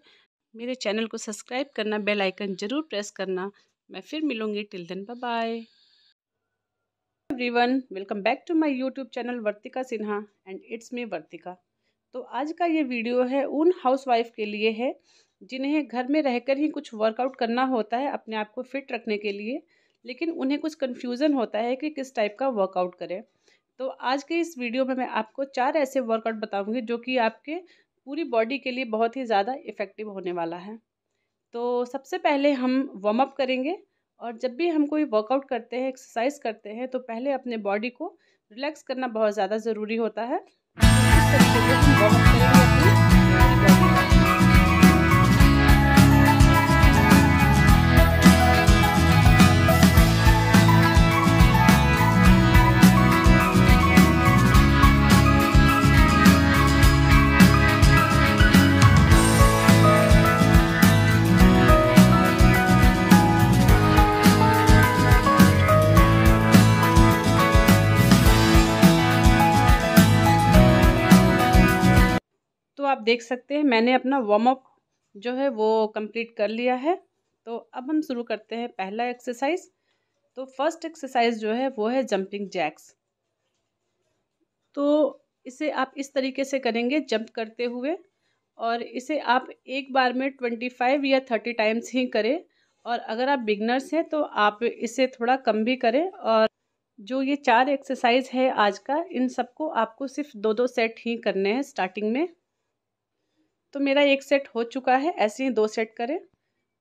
मेरे चैनल को सब्सक्राइब करना, बेल आइकन ज़रूर प्रेस करना। मैं फिर मिलूँगी। Till then bye everyone, welcome back to my YouTube channel Vartika Sinha and it's me Vartika. तो आज का ये वीडियो है, उन हाउसवाइफ के लिए है जिन्हें घर में रहकर ही कुछ वर्कआउट करना होता है अपने आप को फिट रखने के लिए, लेकिन उन्हें कुछ कन्फ्यूज़न होता है कि किस टाइप का वर्कआउट करें। तो आज के इस वीडियो में मैं आपको चार ऐसे वर्कआउट बताऊँगी जो कि आपके पूरी बॉडी के लिए बहुत ही ज़्यादा इफ़ेक्टिव होने वाला है। तो सबसे पहले हम वार्म अप करेंगे और जब भी हम कोई वर्कआउट करते हैं एक्सरसाइज करते हैं तो पहले अपने बॉडी को रिलैक्स करना बहुत ज़्यादा ज़रूरी होता है। तो इस तरीके से हम वार्म अप करेंगे आप देख सकते हैं, मैंने अपना वार्म अप जो है वो कंप्लीट कर लिया है। तो अब हम शुरू करते हैं पहला एक्सरसाइज तो फ़र्स्ट एक्सरसाइज जो है वो है जंपिंग जैक्स तो इसे आप इस तरीके से करेंगे जंप करते हुए और इसे आप एक बार में ट्वेंटी फाइव या थर्टी टाइम्स ही करें। और अगर आप बिगनर्स हैं तो आप इसे थोड़ा कम भी करें और जो ये चार एक्सरसाइज है आज का, इन सबको आपको सिर्फ़ दो दो सेट ही करने हैं स्टार्टिंग में। तो मेरा एक सेट हो चुका है, ऐसे ही दो सेट करें।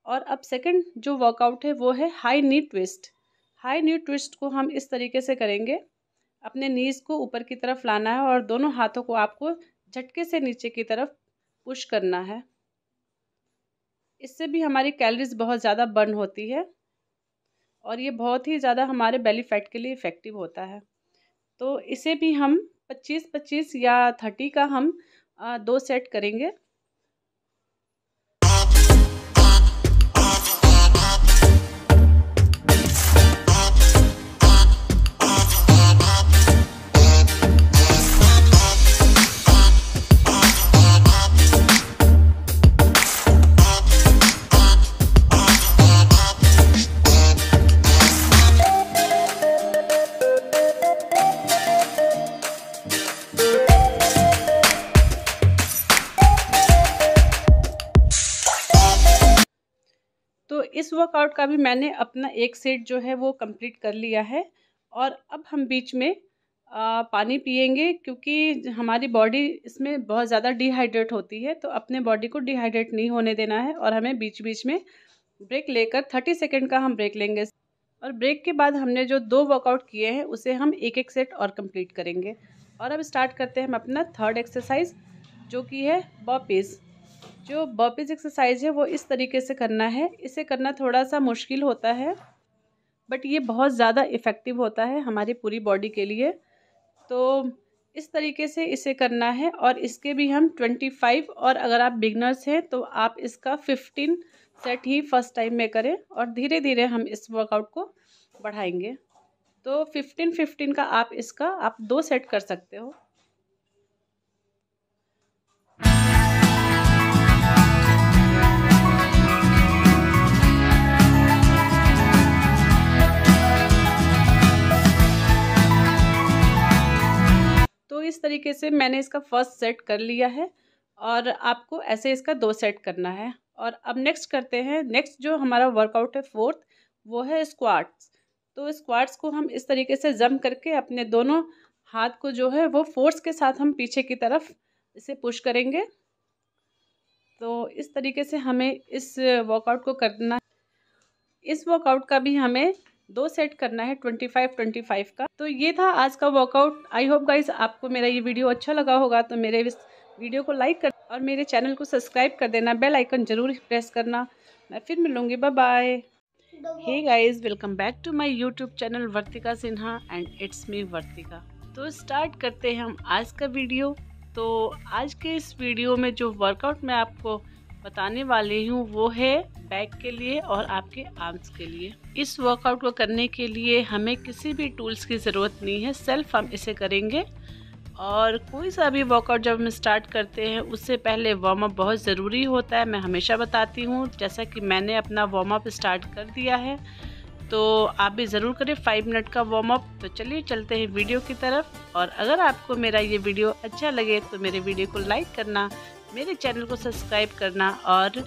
और अब सेकंड जो वर्कआउट है, वो है high knee twist high knee twist को हम इस तरीके से करेंगे। अपने नीज़ को ऊपर की तरफ़ लाना है और दोनों हाथों को आपको झटके से नीचे की तरफ़ पुश करना है। इससे भी हमारी कैलोरीज बहुत ज़्यादा बर्न होती है और ये बहुत ही ज़्यादा हमारे बेली फैट के लिए इफ़ेक्टिव होता है। तो इसे भी हम 25-25 या 30 का हम दो सेट करेंगे। वर्कआउट का भी मैंने अपना एक सेट जो है वो कंप्लीट कर लिया है। और अब हम बीच में आ, पानी पियेंगे क्योंकि हमारी बॉडी इसमें बहुत ज़्यादा डिहाइड्रेट होती है तो अपने बॉडी को डिहाइड्रेट नहीं होने देना है और हमें बीच बीच में ब्रेक लेकर थर्टी सेकेंड का हम ब्रेक लेंगे। और ब्रेक के बाद हमने जो दो वर्कआउट किए हैं उसे हम एक एक सेट और कंप्लीट करेंगे। और अब स्टार्ट करते हैं हम अपना थर्ड एक्सरसाइज जो कि है बॉपीज़ जो बर्पीज एक्सरसाइज है, वो इस तरीके से करना है। इसे करना थोड़ा सा मुश्किल होता है बट ये बहुत ज़्यादा इफ़ेक्टिव होता है हमारी पूरी बॉडी के लिए। तो इस तरीके से इसे करना है और इसके भी हम ट्वेंटी फाइव और अगर आप बिगनर्स हैं तो आप इसका फिफ्टीन सेट ही फ़र्स्ट टाइम में करें और धीरे धीरे हम इस वर्कआउट को बढ़ाएँगे। तो फिफ्टीन फिफ्टीन का आप इसका, आप दो सेट कर सकते हो। इस तरीके से मैंने इसका फ़र्स्ट सेट कर लिया है और आपको ऐसे इसका दो सेट करना है। और अब नेक्स्ट करते हैं। नेक्स्ट जो हमारा वर्कआउट है फोर्थ वो है स्क्वाट्स तो स्क्वाट्स को हम इस तरीके से जम करके अपने दोनों हाथ को जो है वो फोर्स के साथ हम पीछे की तरफ़ इसे पुश करेंगे। तो इस तरीके से हमें इस वर्कआउट को करना इस वर्कआउट का भी हमें दो सेट करना है ट्वेंटी फाइव ट्वेंटी फाइव का। तो ये था आज का वर्कआउट आई होप गाइज़ आपको मेरा ये वीडियो अच्छा लगा होगा तो मेरे इस वीडियो को लाइक कर और मेरे चैनल को सब्सक्राइब कर देना। बेल आइकन ज़रूर प्रेस करना। मैं फिर मिलूँगी। Bye bye hey guys welcome back to my YouTube channel Vartika Sinha and it's me Vartika तो स्टार्ट करते हैं हम आज का वीडियो तो आज के इस वीडियो में जो वर्कआउट मैं आपको बताने वाली हूँ, वो है बैक के लिए और आपके आर्म्स के लिए। इस वर्कआउट को करने के लिए हमें किसी भी टूल्स की ज़रूरत नहीं है सेल्फ हम इसे करेंगे। और कोई सा भी वर्कआउट जब हम स्टार्ट करते हैं, उससे पहले वार्म अप बहुत ज़रूरी होता है, मैं हमेशा बताती हूँ। जैसा कि मैंने अपना वार्म अप स्टार्ट कर दिया है तो आप भी ज़रूर करें फाइव मिनट का वार्म अप तो चलिए चलते हैं वीडियो की तरफ़। और अगर आपको मेरा ये वीडियो अच्छा लगे तो मेरे वीडियो को लाइक करना मेरे चैनल को सब्सक्राइब करना और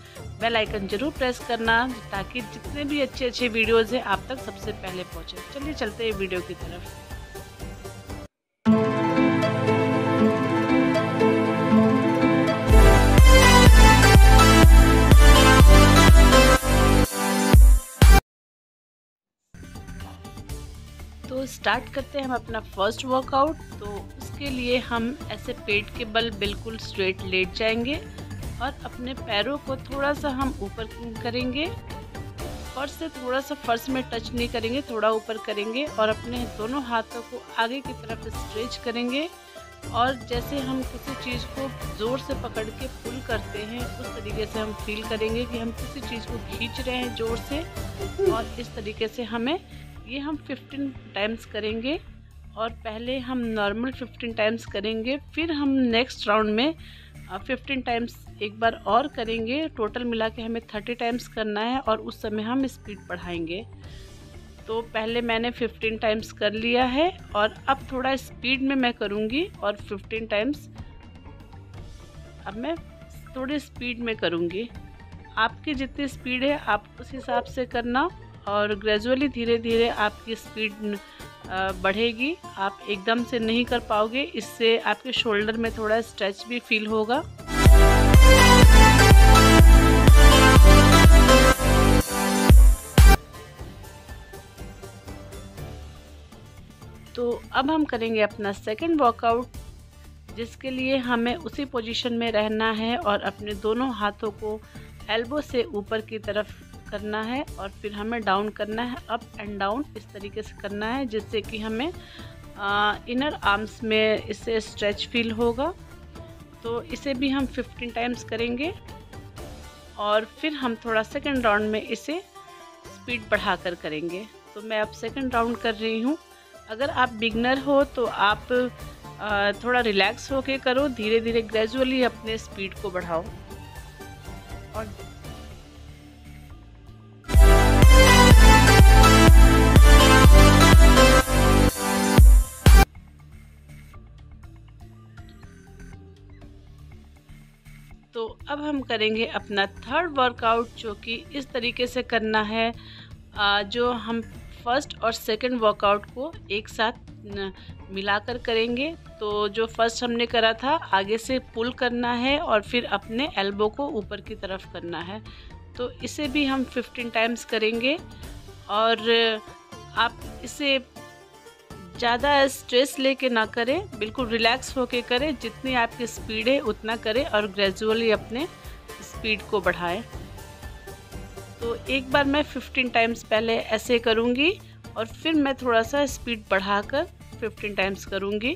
बेल आइकन ज़रूर प्रेस करना, ताकि जितने भी अच्छे अच्छे वीडियोज़ हैं, आप तक सबसे पहले पहुँचे। चलिए चलते हैं वीडियो की तरफ़। स्टार्ट करते हैं हम अपना फ़र्स्ट वर्कआउट तो उसके लिए हम ऐसे पेट के बल बिल्कुल स्ट्रेट लेट जाएँगे और अपने पैरों को थोड़ा सा हम ऊपर करेंगे। फर्श से थोड़ा सा फर्श में टच नहीं करेंगे, थोड़ा ऊपर करेंगे और अपने दोनों हाथों को आगे की तरफ़ स्ट्रेच करेंगे। और जैसे हम किसी चीज़ को ज़ोर से पकड़ के पुल करते हैं, उस तरीके से हम फील करेंगे कि हम किसी चीज़ को खींच रहे हैं ज़ोर से और इस तरीके से हमें ये हम 15 टाइम्स करेंगे और पहले हम नॉर्मल 15 टाइम्स करेंगे, फिर हम नेक्स्ट राउंड में 15 टाइम्स एक बार और करेंगे। टोटल मिला के हमें 30 टाइम्स करना है और उस समय हम स्पीड बढ़ाएँगे। तो पहले मैंने 15 टाइम्स कर लिया है और अब थोड़ा स्पीड में मैं करूँगी और 15 टाइम्स अब मैं थोड़ी स्पीड में करूँगी। आपकी जितनी स्पीड है, आप उस हिसाब से करना। और ग्रेजुअली धीरे धीरे आपकी स्पीड बढ़ेगी। आप एकदम से नहीं कर पाओगे, इससे आपके शोल्डर में थोड़ा स्ट्रेच भी फील होगा। तो अब हम करेंगे अपना सेकंड वर्कआउट जिसके लिए हमें उसी पोजीशन में रहना है और अपने दोनों हाथों को एल्बो से ऊपर की तरफ़ करना है और फिर हमें डाउन करना है अप एंड डाउन इस तरीके से करना है जिससे कि हमें आ, इनर आर्म्स में इससे स्ट्रेच फील होगा। तो इसे भी हम 15 टाइम्स करेंगे और फिर हम थोड़ा सेकंड राउंड में इसे स्पीड बढ़ाकर करेंगे। तो मैं अब सेकंड राउंड कर रही हूँ। अगर आप बिगनर हो तो आप आ, थोड़ा रिलैक्स होके करो धीरे धीरे ग्रेजुअली अपने स्पीड को बढ़ाओ। और करेंगे अपना थर्ड वर्कआउट जो कि इस तरीके से करना है जो हम फ़र्स्ट और सेकंड वर्कआउट को एक साथ मिलाकर करेंगे। तो जो फ़र्स्ट हमने करा था, आगे से पुल करना है और फिर अपने एल्बो को ऊपर की तरफ़ करना है। तो इसे भी हम 15 टाइम्स करेंगे और आप इसे ज़्यादा स्ट्रेस लेके ना करें, बिल्कुल रिलैक्स होके करें, जितनी आपकी स्पीड है, उतना करें और ग्रेजुअली अपने स्पीड को बढ़ाएँ। तो एक बार मैं 15 टाइम्स पहले ऐसे करूँगी और फिर मैं थोड़ा सा स्पीड बढ़ाकर 15 टाइम्स करूँगी।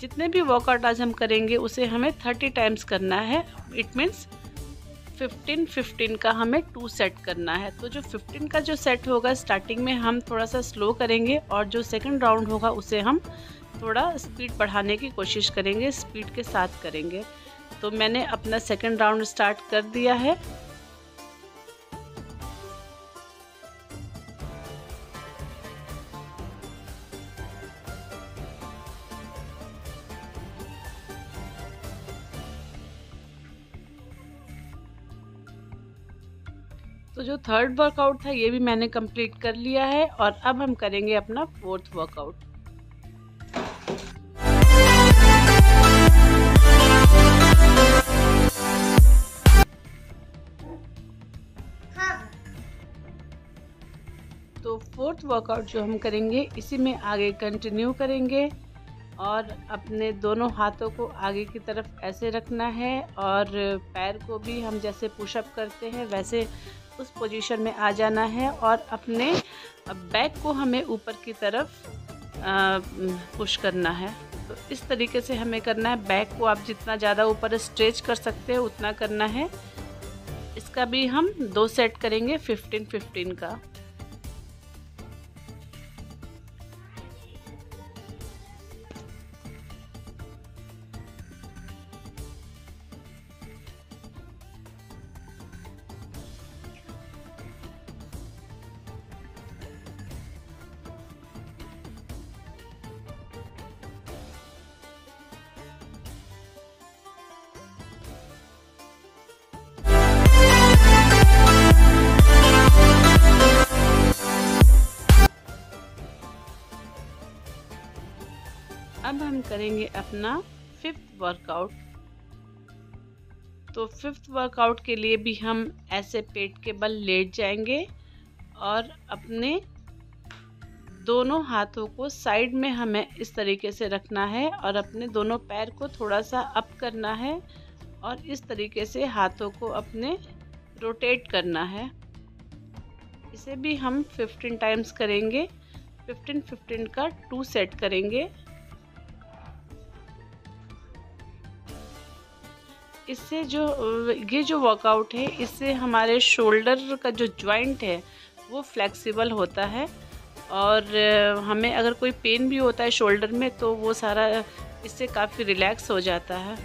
जितने भी वर्कआउट आज हम करेंगे, उसे हमें 30 टाइम्स करना है। इट मीन्स 15 15 का हमें टू सेट करना है। तो जो 15 का जो सेट होगा स्टार्टिंग में हम थोड़ा सा स्लो करेंगे और जो सेकंड राउंड होगा, उसे हम थोड़ा स्पीड बढ़ाने की कोशिश करेंगे स्पीड के साथ करेंगे। तो मैंने अपना सेकंड राउंड स्टार्ट कर दिया है। तो जो थर्ड वर्कआउट था, ये भी मैंने कंप्लीट कर लिया है और अब हम करेंगे अपना फोर्थ वर्कआउट तो फोर्थ वर्कआउट जो हम करेंगे, इसी में आगे कंटिन्यू करेंगे और अपने दोनों हाथों को आगे की तरफ़ ऐसे रखना है और पैर को भी हम जैसे पुशअप करते हैं, वैसे उस पोजीशन में आ जाना है और अपने बैक को हमें ऊपर की तरफ़ पुश करना है। तो इस तरीके से हमें करना है। बैक को आप जितना ज़्यादा ऊपर स्ट्रेच कर सकते हैं, उतना करना है। इसका भी हम दो सेट करेंगे फिफ्टीन फिफ्टीन का। वर्कआउट के लिए भी हम ऐसे पेट के बल लेट जाएँगे और अपने दोनों हाथों को साइड में हमें इस तरीके से रखना है और अपने दोनों पैर को थोड़ा सा अप करना है और इस तरीके से हाथों को अपने रोटेट करना है। इसे भी हम 15 टाइम्स करेंगे। 15 15 का टू सेट करेंगे। इससे जो, ये जो वर्कआउट है, इससे हमारे शोल्डर का जो जॉइंट है, वो फ्लेक्सिबल होता है। और हमें अगर कोई पेन भी होता है शोल्डर में तो वो सारा इससे काफ़ी रिलैक्स हो जाता है।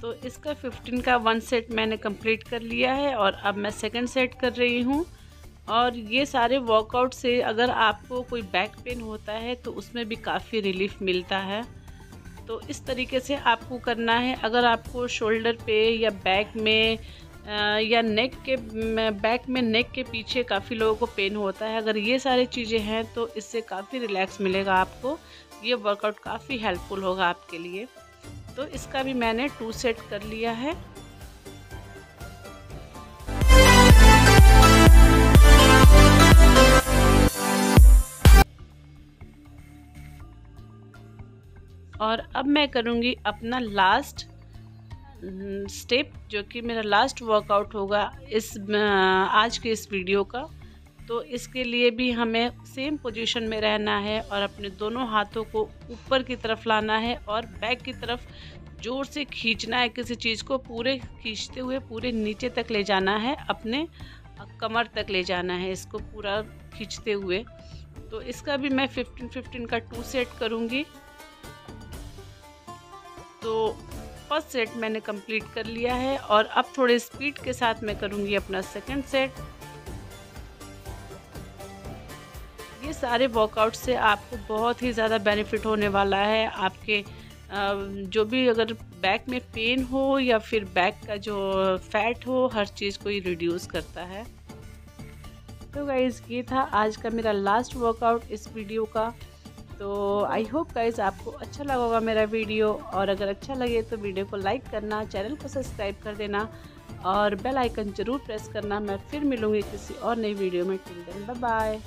तो इसका 15 का वन सेट मैंने कंप्लीट कर लिया है और अब मैं सेकंड सेट कर रही हूँ। और ये सारे वर्कआउट से अगर आपको कोई बैक पेन होता है तो उसमें भी काफ़ी रिलीफ मिलता है। तो इस तरीके से आपको करना है। अगर आपको शोल्डर पे या बैक में या नेक के बैक में नेक के पीछे काफ़ी लोगों को पेन होता है। अगर ये सारी चीज़ें हैं तो इससे काफ़ी रिलैक्स मिलेगा आपको। ये वर्कआउट काफ़ी हेल्पफुल होगा आपके लिए। तो इसका भी मैंने टू सेट कर लिया है। और अब मैं करूँगी अपना लास्ट स्टेप जो कि मेरा लास्ट वर्कआउट होगा इस आज के इस वीडियो का। तो इसके लिए भी हमें सेम पोजीशन में रहना है और अपने दोनों हाथों को ऊपर की तरफ़ लाना है और बैक की तरफ़ ज़ोर से खींचना है किसी चीज़ को, पूरे खींचते हुए पूरे नीचे तक ले जाना है, अपने कमर तक ले जाना है इसको पूरा खींचते हुए। तो इसका भी मैं 15 15 का टू सेट करूँगी। तो फ़र्स्ट सेट मैंने कंप्लीट कर लिया है और अब थोड़े स्पीड के साथ मैं करूँगी अपना सेकंड सेट ये सारे वर्कआउट से आपको बहुत ही ज़्यादा बेनिफिट होने वाला है. आपके जो भी अगर बैक में पेन हो या फिर बैक का जो फैट हो, हर चीज़ को ही रिड्यूस करता है. तो गाइज़ ये था आज का मेरा लास्ट वर्कआउट इस वीडियो का. तो आई होप गाइज़ आपको अच्छा लगा होगा मेरा वीडियो और अगर अच्छा लगे तो वीडियो को लाइक करना चैनल को सब्सक्राइब कर देना और बेल आइकन ज़रूर प्रेस करना। मैं फिर मिलूँगी किसी और नई वीडियो में। Till then bye bye